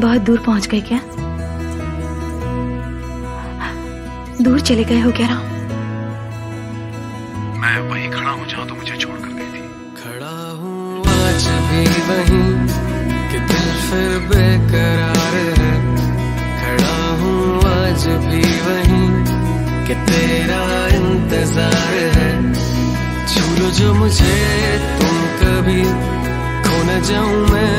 बहुत दूर पहुँच गए क्या? दूर चले गए हो क्या राम? मैं वहीं खड़ा हूँ जहाँ तो मुझे छोड़कर गई थी। खड़ा हूँ आज भी वहीं कि दिल फिर बेकरार है। खड़ा हूँ आज भी वहीं कि तेरा इंतज़ार है। छू जो मुझे तुम कभी खो न जाऊँ मैं।